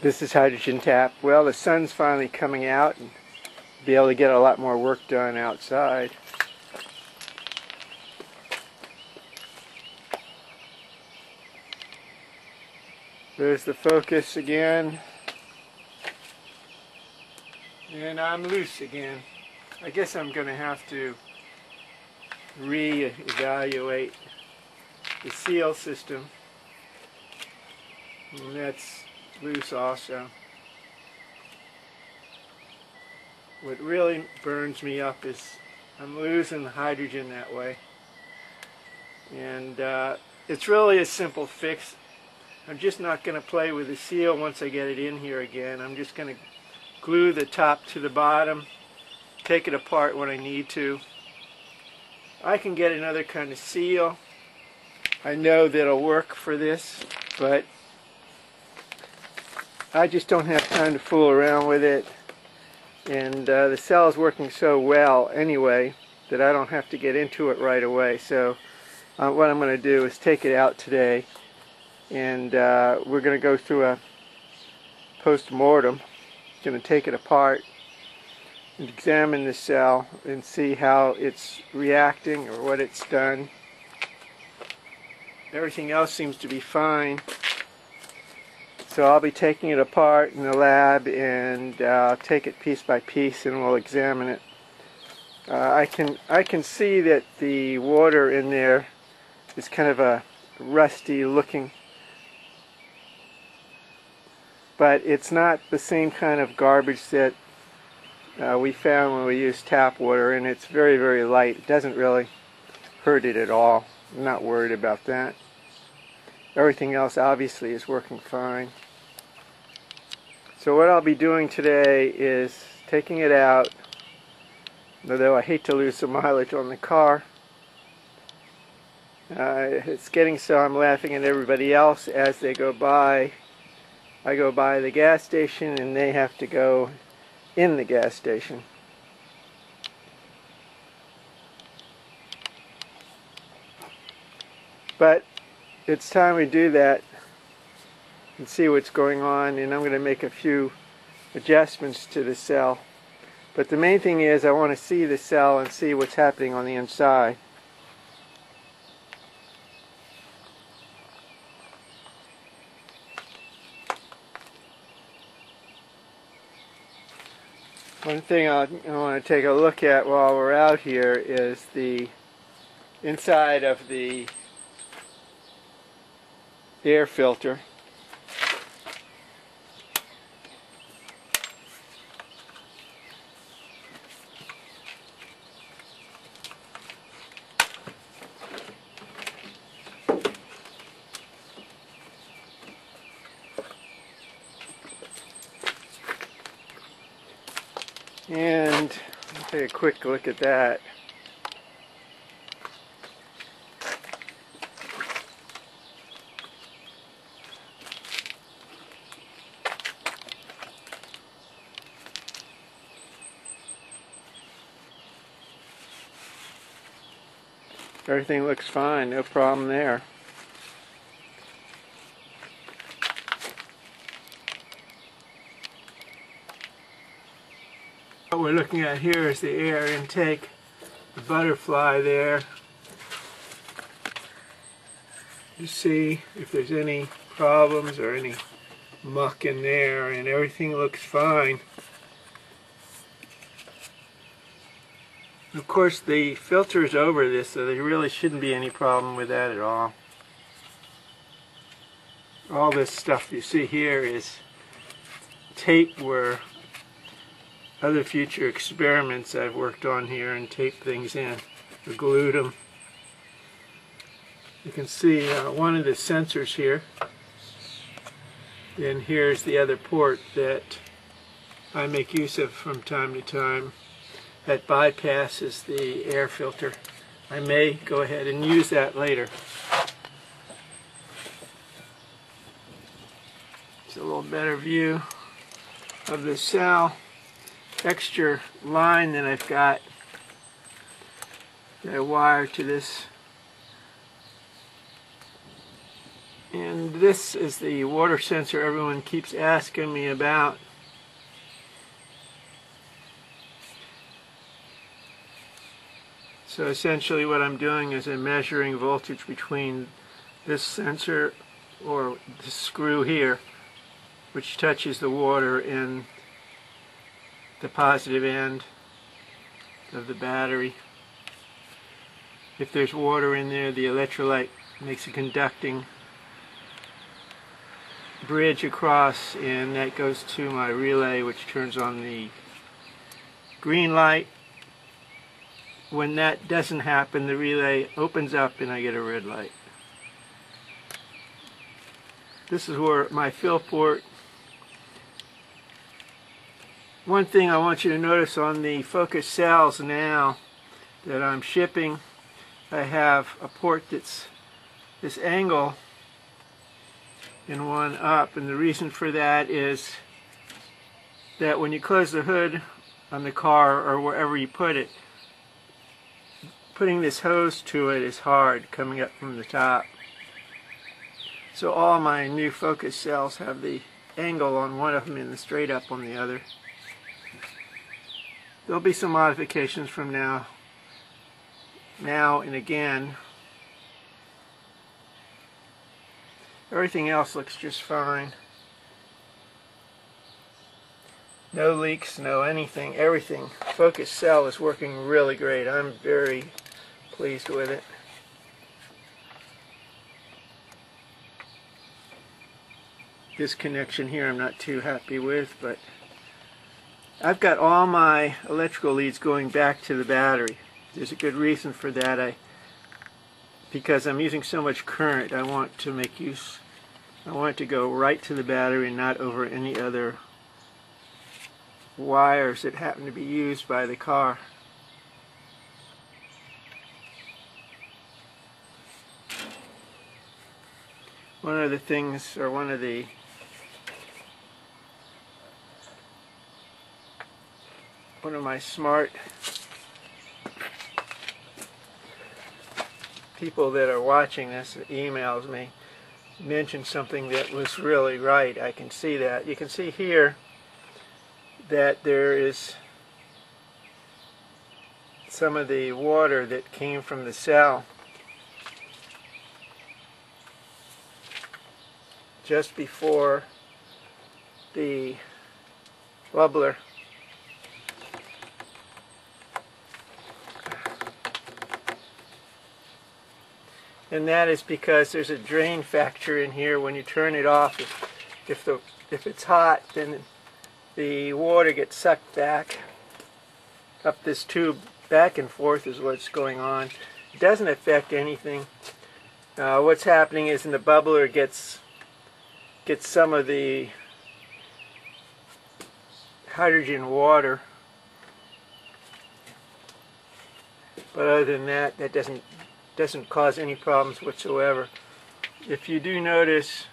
This is hydrogen tap. Well, the sun's finally coming out and be able to get a lot more work done outside. There's the focus again. And I'm loose again. I guess I'm going to have to re-evaluate the seal system. And that's loose also. What really burns me up is I'm losing the hydrogen that way. And uh, it's really a simple fix. I'm just not going to play with the seal once I get it in here again. I'm just going to glue the top to the bottom, take it apart when I need to. I can get another kind of seal. I know that'll work for this, but I just don't have time to fool around with it. And uh, the cell is working so well anyway that I don't have to get into it right away. So uh, what I'm going to do is take it out today and uh, we're going to go through a post-mortem. Going to take it apart and examine the cell and see how it's reacting or what it's done. Everything else seems to be fine. So I'll be taking it apart in the lab and uh, take it piece by piece and we'll examine it. Uh, I can I can see that the water in there is kind of a rusty looking but it's not the same kind of garbage that uh, we found when we used tap water and it's very very light. It doesn't really hurt it at all. I'm not worried about that. Everything else obviously is working fine so what I'll be doing today is taking it out although I hate to lose some mileage on the car. Uh, it's getting so I'm laughing at everybody else as they go by. I go by the gas station and they have to go in the gas station. But it's time we do that and see what's going on and I'm going to make a few adjustments to the cell. But the main thing is I want to see the cell and see what's happening on the inside. One thing I want to take a look at while we're out here is the inside of the air filter. And take a quick look at that. Everything looks fine, no problem there. What we're looking at here is the air intake, the butterfly there. You see if there's any problems or any muck in there and everything looks fine. Of course the filter is over this so there really shouldn't be any problem with that at all. All this stuff you see here is tape where other future experiments I've worked on here and taped things in or glued them. You can see uh, one of the sensors here. And here's the other port that I make use of from time to time that bypasses the air filter. I may go ahead and use that later. It's a little better view of the cell extra line that I've got that I wire to this and this is the water sensor everyone keeps asking me about. So essentially what I'm doing is I'm measuring voltage between this sensor or the screw here which touches the water in the positive end of the battery. If there's water in there the electrolyte makes a conducting bridge across and that goes to my relay which turns on the green light. When that doesn't happen the relay opens up and I get a red light. This is where my fill port one thing I want you to notice on the Focus cells now that I'm shipping I have a port that's this angle and one up and the reason for that is that when you close the hood on the car or wherever you put it putting this hose to it is hard coming up from the top. So all my new focus cells have the angle on one of them and the straight up on the other there'll be some modifications from now now and again Everything else looks just fine. No leaks, no anything, everything. Focus cell is working really great. I'm very pleased with it. This connection here I'm not too happy with, but I've got all my electrical leads going back to the battery. There's a good reason for that. I because I'm using so much current, I want to make use I want it to go right to the battery and not over any other wires that happen to be used by the car. One of the things, or one of the one of my smart people that are watching this emails me mentioned something that was really right. I can see that. You can see here that there is some of the water that came from the cell just before the bubbler and that is because there's a drain factor in here. When you turn it off if, if the if it's hot then the water gets sucked back up this tube back and forth is what's going on. It doesn't affect anything. Uh, what's happening is in the bubbler gets gets some of the hydrogen water. But other than that that doesn't doesn't cause any problems whatsoever. If you do notice